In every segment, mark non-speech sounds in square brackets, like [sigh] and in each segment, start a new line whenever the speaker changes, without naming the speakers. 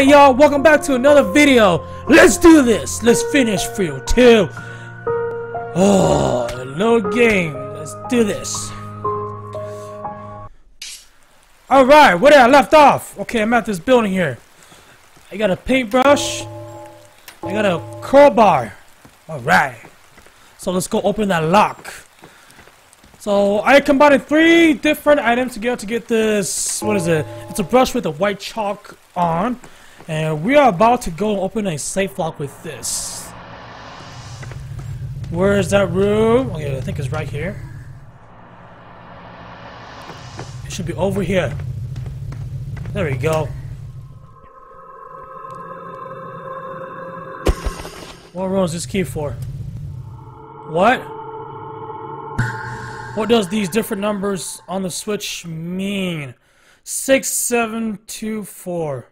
Hey y'all, welcome back to another video. Let's do this. Let's finish Frio 2. Oh, no game. Let's do this. Alright, where did I left off? Okay, I'm at this building here. I got a paintbrush. I got a crowbar. Alright. So let's go open that lock. So I combined three different items together to get this, what is it? It's a brush with a white chalk on. And we are about to go open a safe lock with this. Where is that room? Oh, okay, I think it's right here. It should be over here. There we go. What room is this key for? What? What does these different numbers on the switch mean? 6724.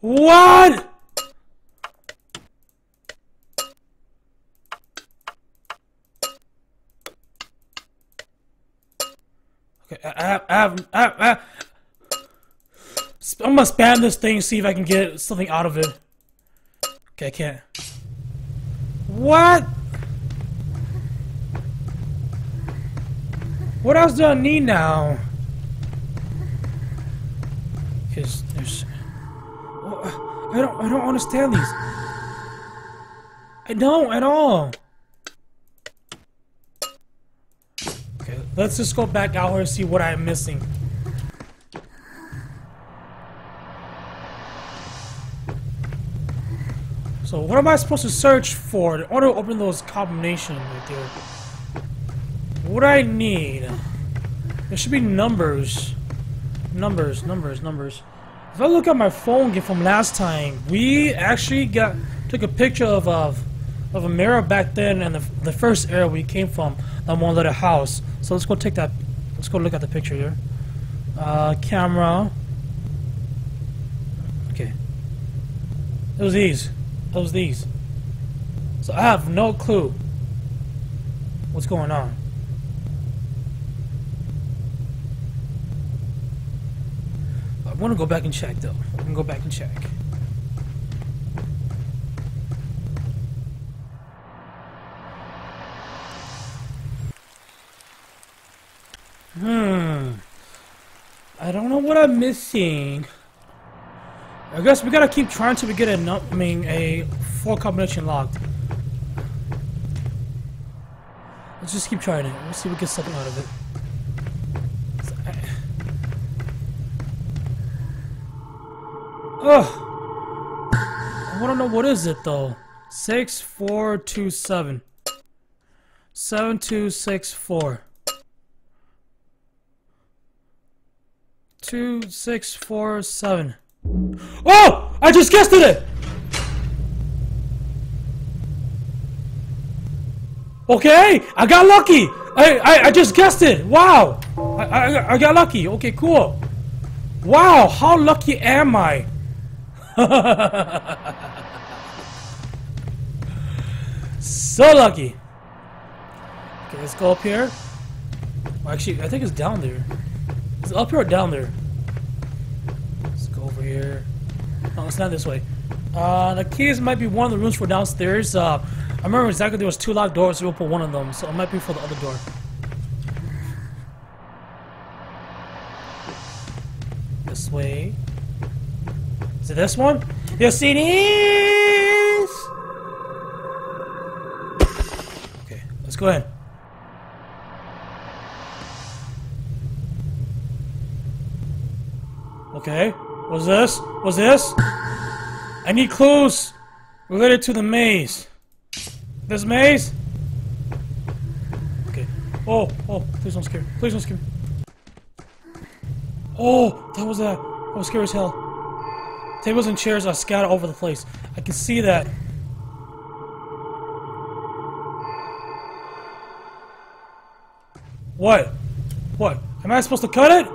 What? Okay, I I have, I have, I have, I'm gonna spam this thing, see if I can get something out of it. Okay, I can't. What? What else do I need now? I don't I don't understand these. I don't at all. Okay, let's just go back out here and see what I'm missing. So what am I supposed to search for in order to open those combinations right there? What I need? There should be numbers. Numbers, numbers, numbers. If I look at my phone from last time, we actually got took a picture of a, of a mirror back then and the, the first era we came from, that one little house. So let's go take that, let's go look at the picture here. Uh, camera. Okay. It was these. It was these. So I have no clue what's going on. Want to go back and check though. I can go back and check. Hmm. I don't know what I'm missing. I guess we gotta keep trying till we get a, I mean, a four combination locked. Let's just keep trying it. Let's see if we get something out of it. Ugh. I wanna know what is it though. Six four two seven. Seven two six four. Two six four seven. Oh! I just guessed it! Okay, I got lucky. I, I, I just guessed it. Wow. I, I, I got lucky. Okay, cool. Wow, how lucky am I? So lucky. Okay, let's go up here. Actually, I think it's down there. Is it up here or down there? Let's go over here. No, it's not this way. Uh, the keys might be one of the rooms for downstairs. Uh, I remember exactly there was two locked doors. We'll put one of them, so it might be for the other door. This way. Is it this one? Yes, it is! Okay, let's go ahead. Okay, what's this? What's this? I need clues related to the maze. This maze? Okay. Oh, oh, please don't scare me. Please don't scare me. Oh, that was a, that was scary as hell. Tables and chairs are scattered over the place. I can see that. What? What? Am I supposed to cut it?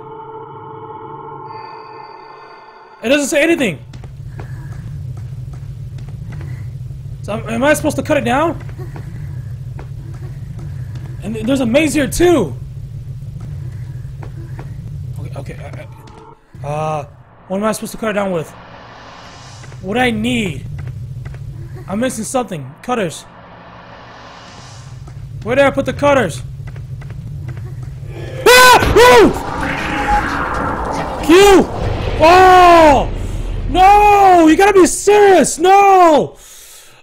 It doesn't say anything. So am I supposed to cut it down? And there's a maze here too. Okay, okay. Uh, what am I supposed to cut it down with? What I need? I'm missing something. Cutters. Where did I put the cutters? Ah! Woo! Q! Oh! No! You gotta be serious! No!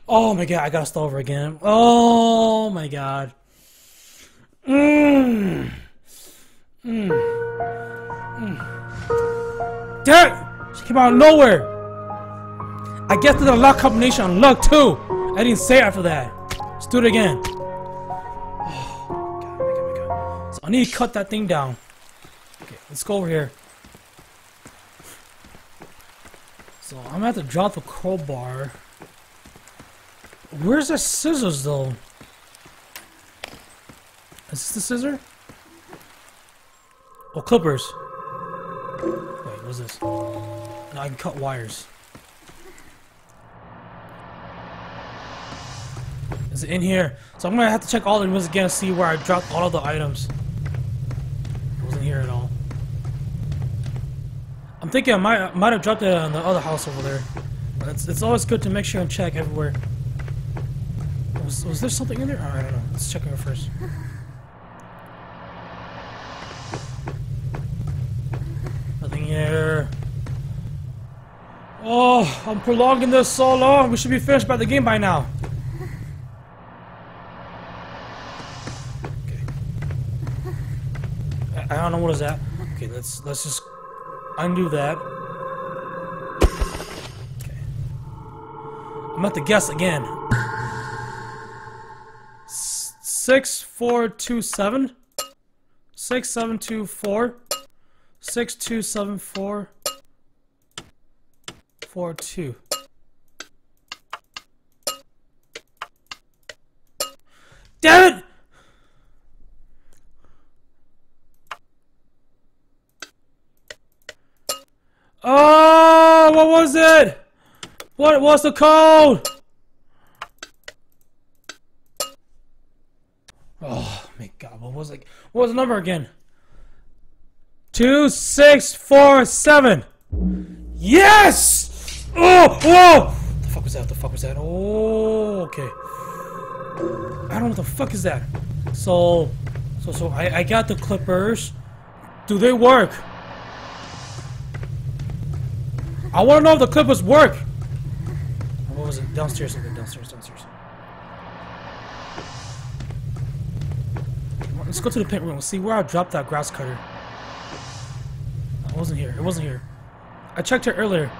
Oh my god, I gotta start over again. Oh my god. Mmm. Mmm. Mmm. Damn! She came out of nowhere! I guess there's a lock combination on luck too! I didn't say after that. Let's do it again. [sighs] So I need to cut that thing down. Okay, let's go over here. So I'm gonna have to drop the crowbar. Where's the scissors though? Is this the scissor? Oh, clippers. Wait, what's this? Now I can cut wires. Is in here? So I'm gonna have to check all the rooms again to see where I dropped all of the items. It wasn't here at all. I'm thinking I might I might have dropped it on the other house over there. But it's, it's always good to make sure and check everywhere. Was, was there something in there? Oh, I don't know. Let's check it first. Nothing here. Oh, I'm prolonging this so long. We should be finished by the game by now. I what is that. Okay, let's let's just undo that. Okay. I'm at the guess again. Six four two seven. Six seven two four. Six two seven four. Four two. Damn it! Oh, what was it? What was the code? Oh my god, what was it? What was the number again? Two six four seven. Yes! Oh, whoa! The fuck was that? The fuck was that? Oh, okay. I don't know what the fuck is that. So, so, so I, I got the clippers. Do they work? I want to know if the clippers work. What was it? Downstairs, something. Downstairs, downstairs. Let's go to the paint room. See where I dropped that grass cutter. It wasn't here. It wasn't here. I checked it earlier.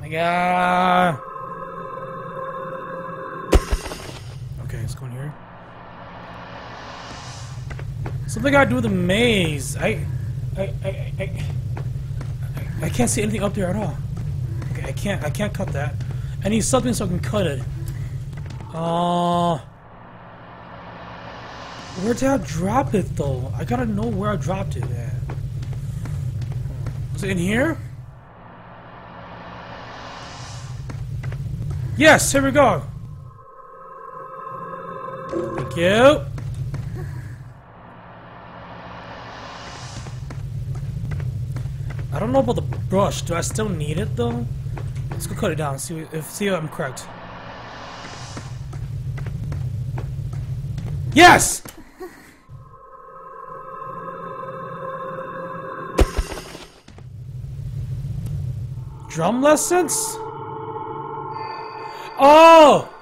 My God. Okay, let's go in here. Something I do with the maze. I, I, I, I, I, can't see anything up there at all. I can't, I can't cut that. I need something so I can cut it. Uh, where did I drop it though? I gotta know where I dropped it at. Was it in here? Yes, here we go. Thank you. Don't know about the brush. Do I still need it though? Let's go cut it down. See if see if I'm correct. Yes. [laughs] Drum lessons? Oh! [laughs]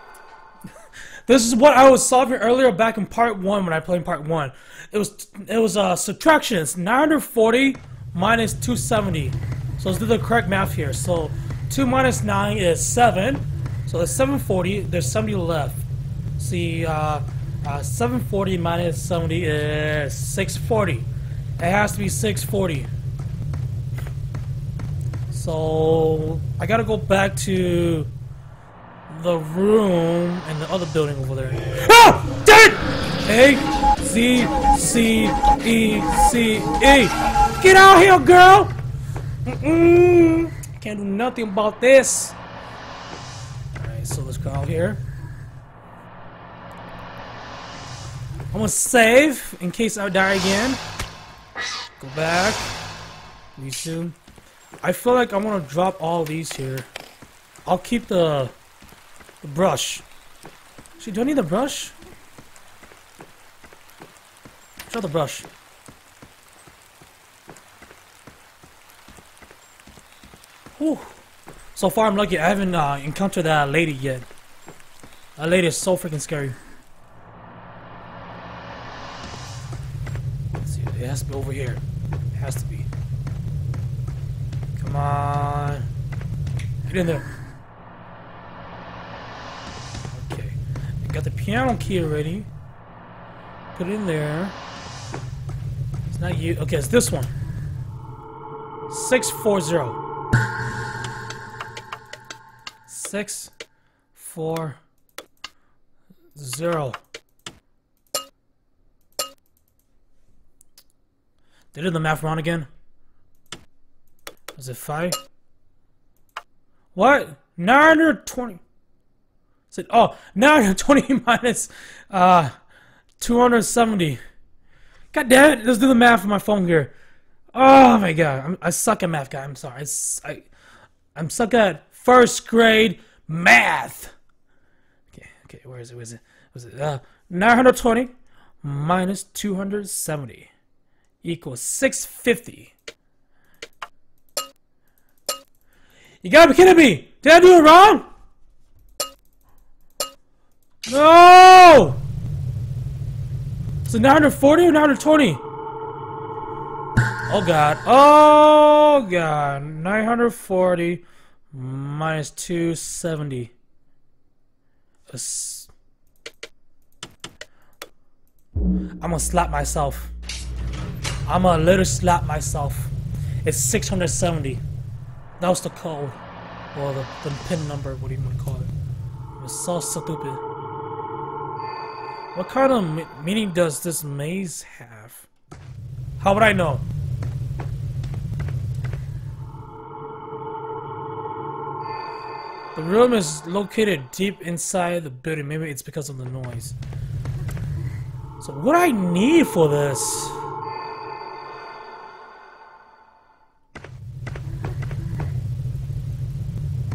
This is what I was solving earlier back in part one when I played part one. It was it was uh, subtractions. 940 minus 270. So let's do the correct math here. So 2 minus 9 is 7. So there's 740. There's 70 left. See, uh, uh, 740 minus 70 is 640. It has to be 640. So I gotta go back to the room and the other building over there. Ah! Damn it! A Z C E C E. Get out here, girl! Mm-mm. Can't do nothing about this. Alright, so let's go out here. I'm gonna save in case I die again. Go back. These two. I feel like I want to drop all these here. I'll keep the, the brush. See, do I need the brush? Show the brush. Whew. So far, I'm lucky. I haven't uh, encountered that lady yet. That lady is so freaking scary. Let's see, it has to be over here. It has to be. Come on. Get in there. Okay. I got the piano key already. Put it in there. It's not you. Okay, it's this one. 640. Six, four, zero. Did it the math wrong again? Was it five? What? 920. Said oh 920 [laughs] minus uh 270. God damn it! Let's do the math on my phone here. Oh my god, I'm, I suck at math, guy. I'm sorry. I, I, I'm suck at first grade math. Okay, okay, where is it? Where is it? Was it uh 920 minus 270 equals 650. You gotta be kidding me! Did I do it wrong? No! It 940 or 920? Oh god. Oh god. 940 minus 270. I'm gonna slap myself. I'm gonna literally slap myself. It's 670. That was the code. Or the, the pin number, what do you want to call it. It's so stupid. What kind of meaning does this maze have? How would I know? The room is located deep inside the building. Maybe it's because of the noise. So what I need for this?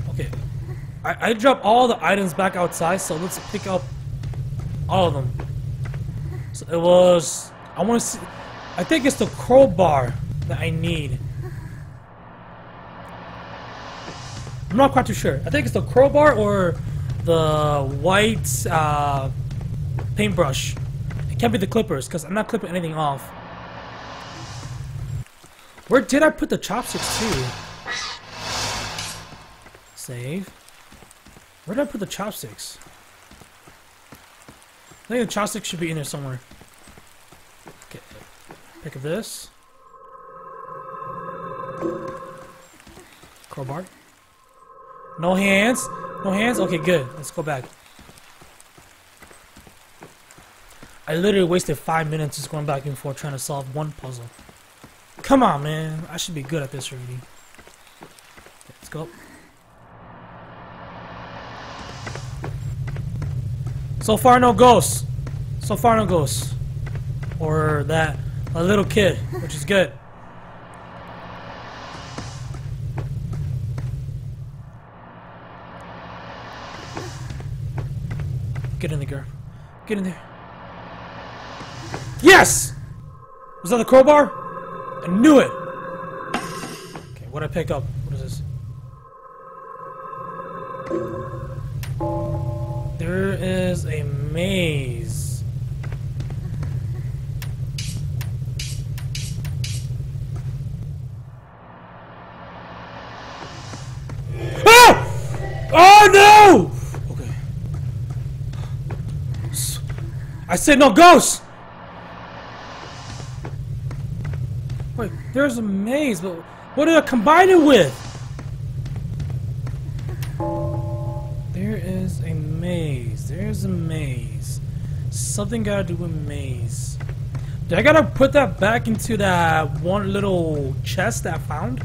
Okay. I, I dropped all the items back outside, so let's pick up all of them. So it was... I want to see... I think it's the crowbar that I need. I'm not quite too sure. I think it's the crowbar or the white uh, paintbrush. It can't be the clippers because I'm not clipping anything off. Where did I put the chopsticks too? Save. Where did I put the chopsticks? I think the chopsticks should be in there somewhere. Okay. Pick up this. Crowbar. No hands? No hands? Okay, good. Let's go back. I literally wasted five minutes just going back and forth trying to solve one puzzle. Come on, man. I should be good at this already. Let's go. So far, no ghosts. So far, no ghosts. Or that, a little kid, which is good. Get in the girl. Get in there. Yes! Was that the crowbar? I knew it! Okay, what I pick up? Said no ghosts! Wait, there's a maze, but what did I combine it with? There is a maze. There's a maze. Something gotta do with maze. Did I gotta put that back into that one little chest that I found?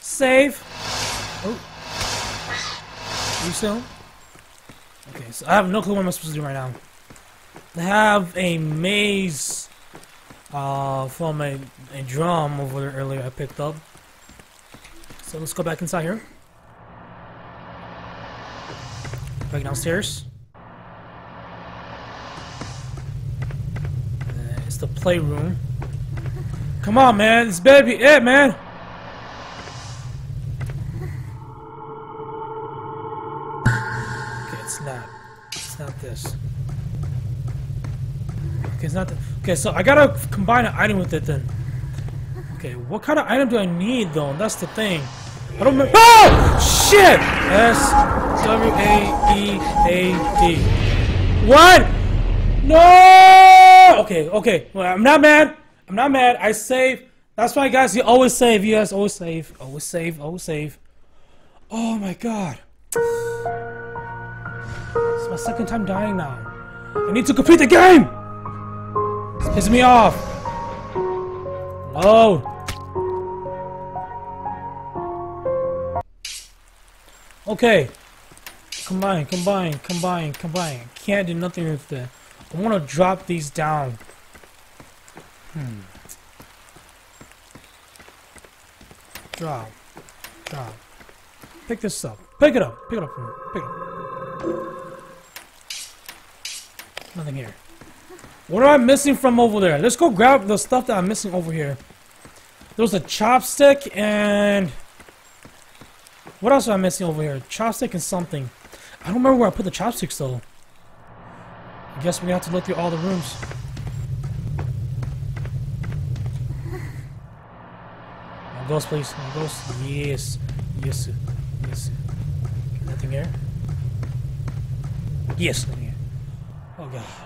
Save. Oh. You still? Okay, so I have no clue what I'm supposed to do right now. I have a maze uh, from a, a drum over there earlier I picked up. So let's go back inside here. Back downstairs. Uh, it's the playroom. Come on, man. This better be it, man. Okay, so I gotta combine an item with it then. Okay, what kind of item do I need though? That's the thing. I don't remember. Oh! Shit! S W A E A D. What? No! Okay, okay. Well, I'm not mad. I'm not mad. I save. That's why, guys, you always save. You guys always save. Always save. Always save. Oh my god. It's my second time dying now. I need to complete the game! Pissing me off. Load. Okay. Combine, combine, combine, combine. Can't do nothing with that. I want to drop these down. Hmm. Drop. Drop. Pick this up. Pick it up. Pick it up. Pick it up. Nothing here. What am I missing from over there? Let's go grab the stuff that I'm missing over here. There's a chopstick and... What else am I missing over here? Chopstick and something. I don't remember where I put the chopsticks though. I guess we have to look through all the rooms. No ghost, please. No ghost. Yes. Yes. Yes. Nothing here? Yes, nothing here. Oh god.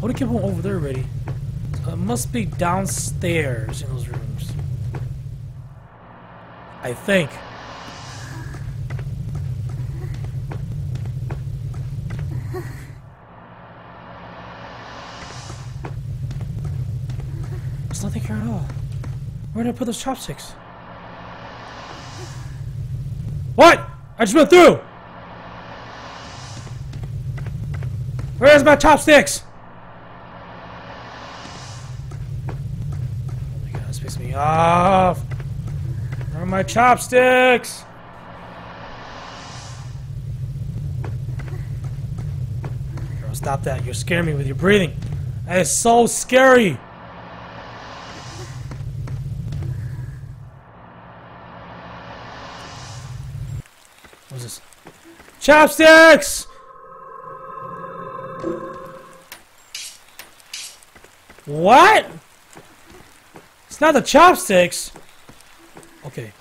How do one over there already? So uh, it must be downstairs in those rooms. I think. There's nothing here at all. Where did I put those chopsticks? What? I just went through! Where's my chopsticks? Oh my god, this pisses me off! Where are my chopsticks? Girl, stop that. You're scaring me with your breathing. That is so scary! What's this? Chopsticks! What? Not the chopsticks. Okay.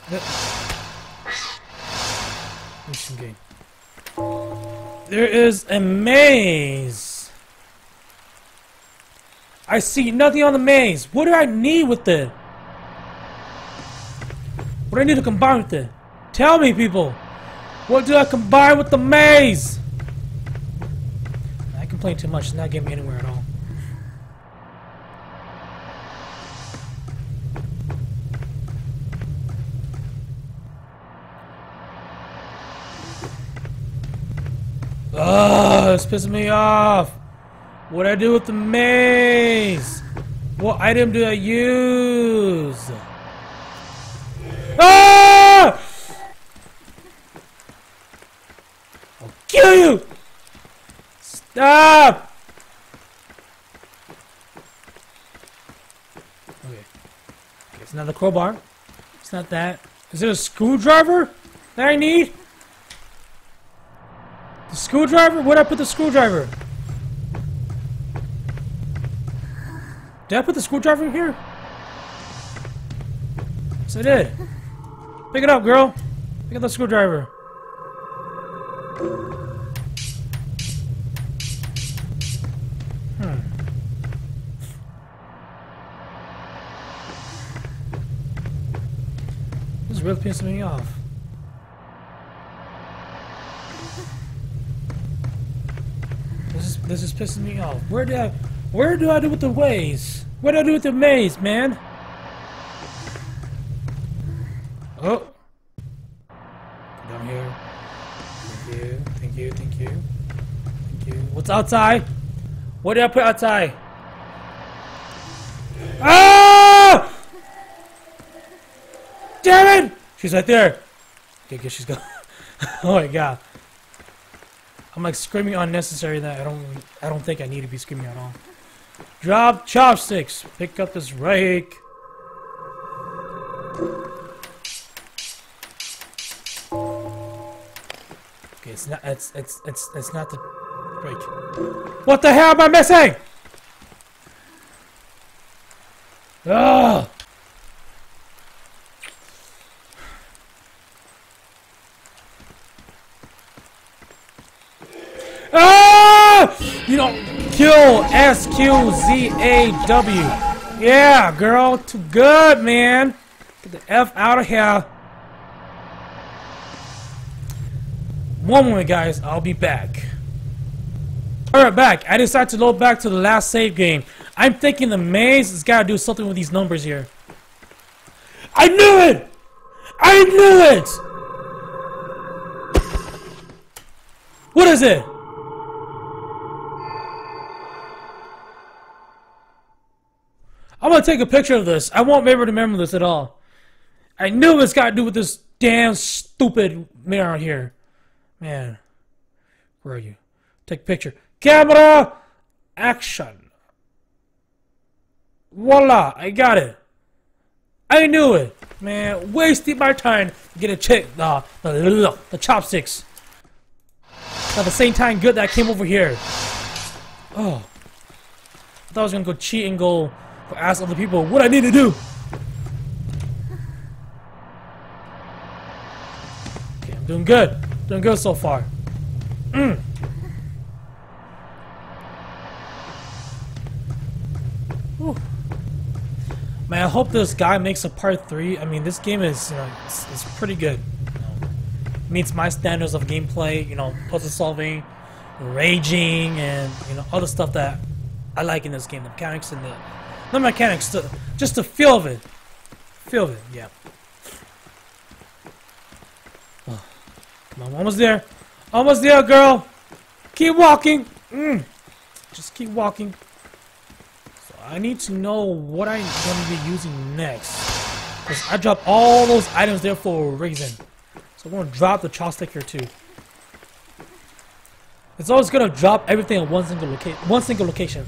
Mission game. There is a maze. I see nothing on the maze. What do I need with it? What do I need to combine with it? Tell me, people. What do I combine with the maze? I complain too much. It's not getting me anywhere at all. Ugh, it's pissing me off. What do I do with the maze? What item do I use? Ah! I'll kill you! Stop! Okay. okay. It's not the crowbar. It's not that. Is it a screwdriver that I need? The screwdriver? Where'd I put the screwdriver? Did I put the screwdriver in here? Yes, I did. Pick it up, girl. Pick up the screwdriver. Hmm. This is really pissing me off. This is pissing me off. Where do I, where do I do with the ways? What do I do with the maze, man? Oh. Down here. Thank you, thank you, thank you. Thank you. What's outside? What did I put outside? Ah! Damn it! She's right there. Okay, guess she's gone. [laughs] oh my god. I'm like screaming unnecessary that I don't I don't think I need to be screaming at all. Drop chopsticks. Pick up this rake. Okay, it's not it's it's it's it's not the rake. What the hell am I missing? Ugh! Ah! You don't S Q Z A W. Yeah, girl, too good, man. Get the F out of here. One moment, guys. I'll be back. Alright, back. I decided to load back to the last save game. I'm thinking the maze has got to do something with these numbers here. I knew it! I knew it! What is it? I'm gonna take a picture of this. I won't be able to remember this at all. I knew it's got to do with this damn stupid mirror here. Man. Where are you? Take a picture. Camera! Action. Voila! I got it. I knew it. Man, wasted my time to get a chick, the, the, the chopsticks. At the same time, good that I came over here. Oh. I thought I was gonna go cheat and go ask other people what I need to do. Okay, I'm doing good. Doing good so far. Mm. Man, I hope this guy makes a part three. I mean, this game is, you know, it's, it's pretty good. You know, meets my standards of gameplay. You know, puzzle solving, raging, and you know, other stuff that I like in this game. The mechanics and the not mechanics, the, just the feel of it. Feel of it, yeah. Oh, come on, almost there. Almost there, girl. Keep walking. Mm. Just keep walking. So I need to know what I'm going to be using next. Because I dropped all those items there for a reason. So I'm going to drop the chopstick here too. It's always going to drop everything at one single, loca one single location.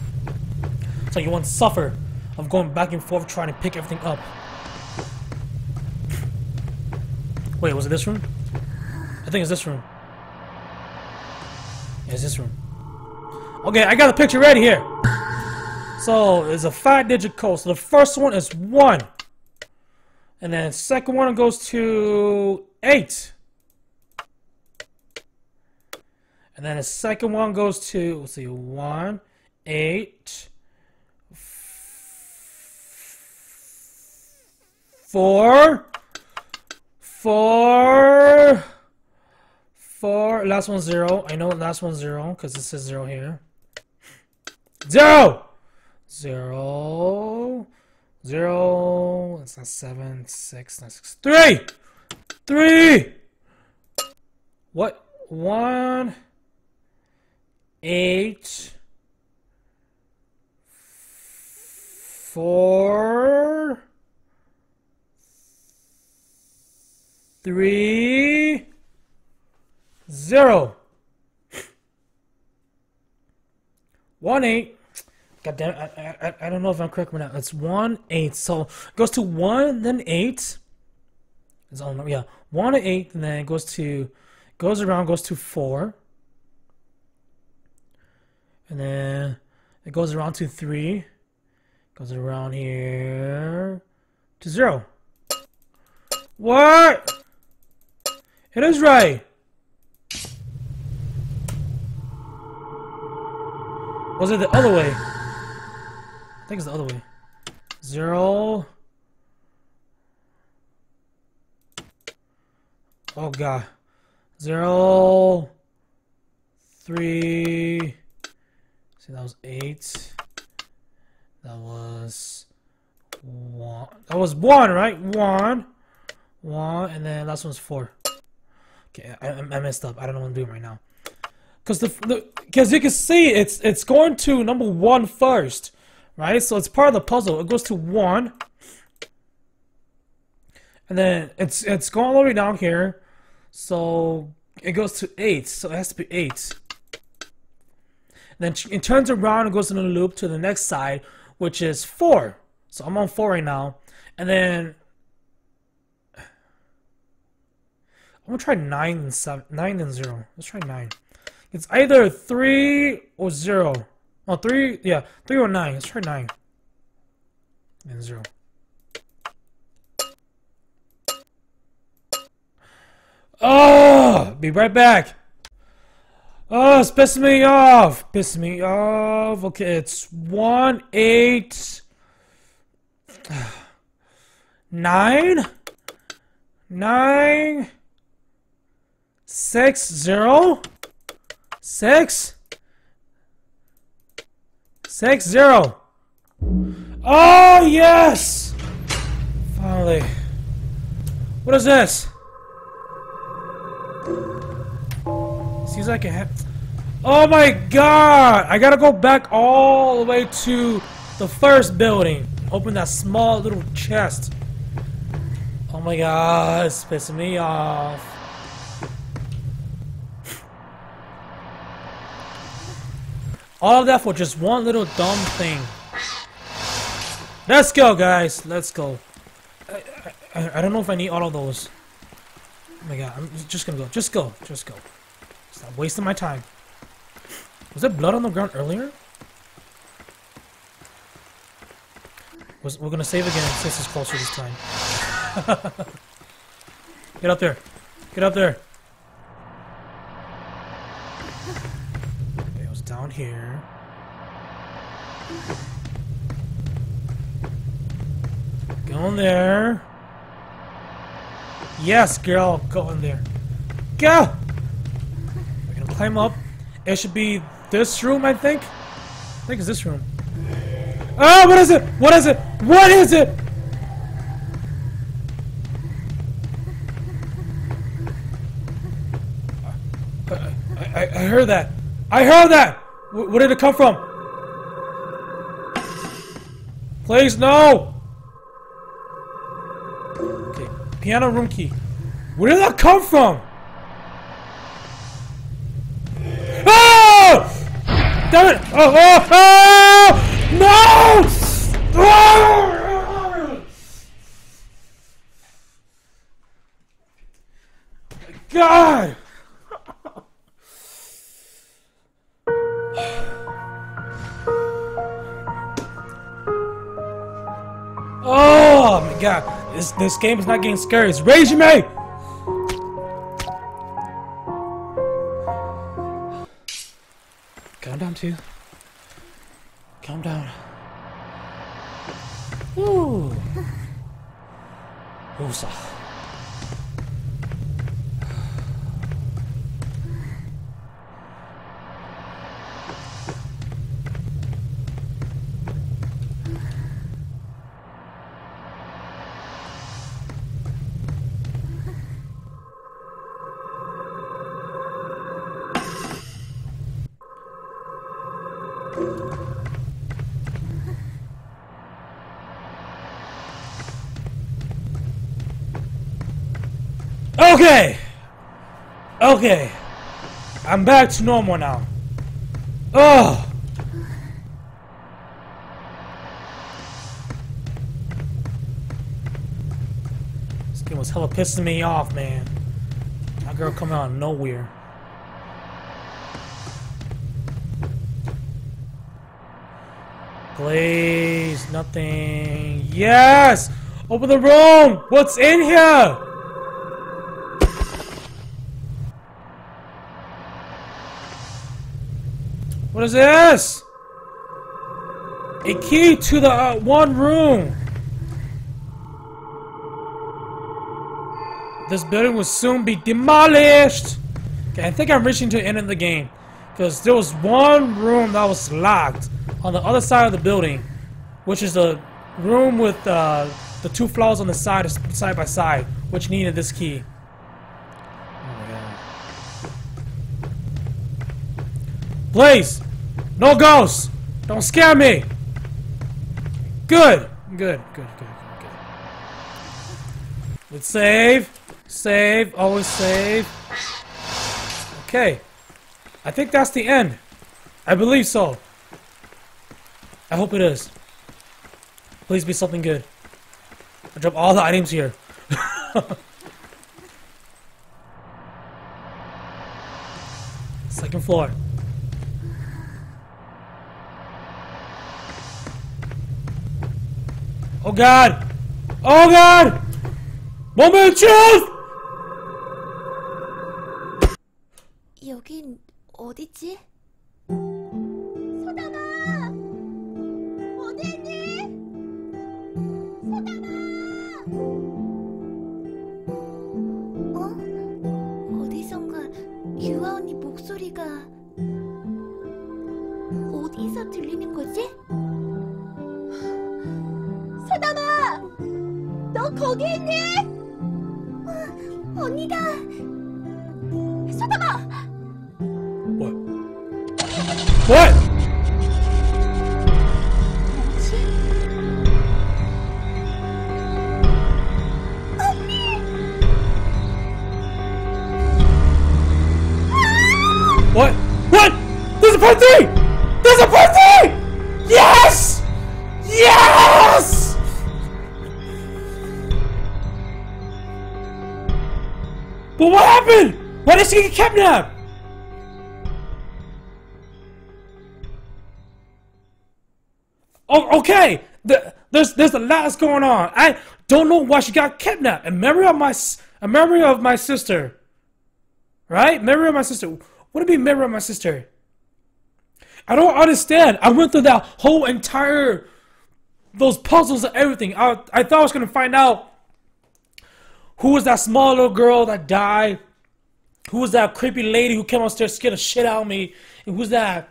So you won't suffer of going back and forth trying to pick everything up. Wait, was it this room? I think it's this room. Yeah, it's this room. Okay, I got the picture ready here. So, it's a five digit code. So the first one is 1. And then second one goes to 8. And then the second one goes to, let's see, 1, 8, four, four, four. Last one zero. I know last one zero because it says zero here. Zero, zero, zero. It's not seven, six, not six, three, three. What? One, eight, four. Three, zero. One eight. God damn, I, I, I don't know if I'm correct or not. It's one eight. So it goes to one, then eight. It's all yeah, one eight, and then it goes to goes around, goes to four, and then it goes around to three, goes around here to zero. What? It is right. Was it the other way? I think it's the other way. Zero. Oh god. Zero. Three. See, that was eight. That was one. That was one, right? One. One, and then last one's four. Okay, I, I messed up. I don't know what I'm doing right now. because the because you can see it's it's going to number one first, right? So it's part of the puzzle. It goes to one, and then it's it's going all the way down here, so it goes to eight. So it has to be eight. And then it turns around and goes in a loop to the next side, which is four. So I'm on four right now, and then I'm gonna try nine and seven, nine and zero. Let's try nine. It's either three or zero. Oh, three, yeah, three or nine. Let's try nine and zero. Oh, be right back. Oh, it's pissing me off. Pissing me off. Okay, it's one, eight, [sighs] nine, nine, six, zero. Six. Six zero. Oh yes! Finally. What is this? Seems like a Oh my god! I gotta go back all the way to the first building. Open that small little chest. Oh my god, it's pissing me off. All of that for just one little dumb thing. Let's go, guys. Let's go. I, I, I don't know if I need all of those. Oh my god, I'm just gonna go. Just go. Just go. Stop wasting my time. Was there blood on the ground earlier? Was, we're gonna save again since it's closer this time. [laughs] Get up there. Get up there. Here. Go in there. Yes, girl, go in there. Go! We're gonna climb up. It should be this room, I think. I think it's this room. Oh, what is it? What is it? What is it? I, I, I heard that. I heard that! Where did it come from? Please, no! Okay, piano room key. Where did that come from? Oh! Damn it! Oh, oh, oh! No! Oh! God! Oh my god, this this game is not getting scary. It's raging me. Calm down, too. Calm down. Ooh. Oosa. Okay! Okay. I'm back to normal now. Oh! This game was hella pissing me off, man. That girl coming out of nowhere. Please, nothing. Yes! Open the room! What's in here? What is this? A key to the uh, one room. This building will soon be demolished. Okay, I think I'm reaching to the end of the game. Because there was one room that was locked on the other side of the building, which is the room with uh, the two floors on the side, side by side, which needed this key. Oh. Please! No ghosts! Don't scare me! Good! Good, good, good, good. Let's save. Save. Always save. Okay. I think that's the end. I believe so. I hope it is. Please be something good. I drop all the items here. [laughs] Second floor. Oh god! Oh god! Of truth!
여긴 어디지? 소담아! 어디 있니? 소담아! 어? 어디선가 유아 언니 목소리가 어디서 들리는 거지?
焦げね。お鬼だ。外だ。おい。おい。Oh, okay. The, there's there's a lot that's going on. I don't know why she got kidnapped. In memory of my a memory of my sister. Right? Memory of my sister. What you mean memory of my sister? I don't understand. I went through that whole entire those puzzles and everything. I I thought I was gonna find out who was that small little girl that died. Who was that creepy lady who came upstairs, scared the shit out of me? And who's that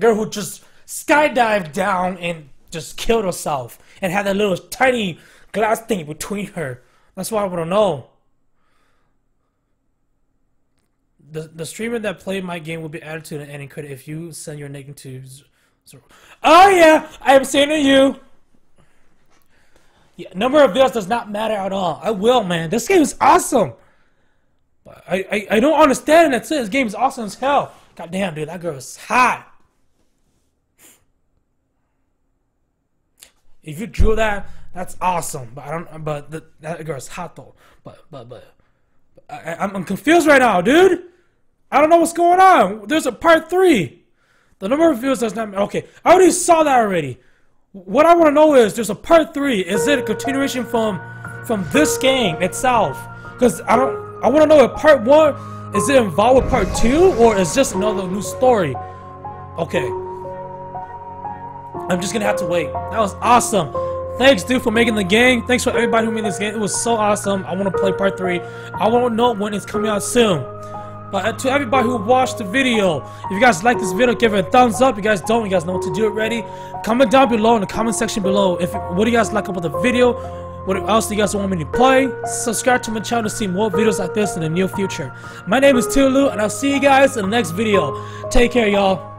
girl who just skydived down and just killed herself and had that little tiny glass thing between her? That's why I want to know. The, the streamer that played my game will be added to the ending credit if you send your name to. Oh yeah, I am sending you. Yeah, number of views does not matter at all. I will, man. This game is awesome. But I, I, I don't understand. That's it. This game is awesome as hell. God damn, dude, that girl is hot. If you drew that, that's awesome. But I don't. But the, that girl's hot though. But but but, I, I'm, I'm confused right now, dude. I don't know what's going on. There's a part three. The number of views does not. Okay, I already saw that already. What I want to know is there's a part three. Is it a continuation from from this game itself? Because I don't. I want to know if part one is it involved with part two or is just another new story. Okay. I'm just gonna have to wait. That was awesome. Thanks, dude, for making the game. Thanks for everybody who made this game. It was so awesome. I want to play part three. I want to know when it's coming out soon. But uh, to everybody who watched the video, if you guys like this video, give it a thumbs up. If you guys don't, you guys know what to do already. Comment down below in the comment section below. If what do you guys like about the video? What else do you guys want me to play? Subscribe to my channel to see more videos like this in the near future. My name is Toudaloo, and I'll see you guys in the next video. Take care, y'all.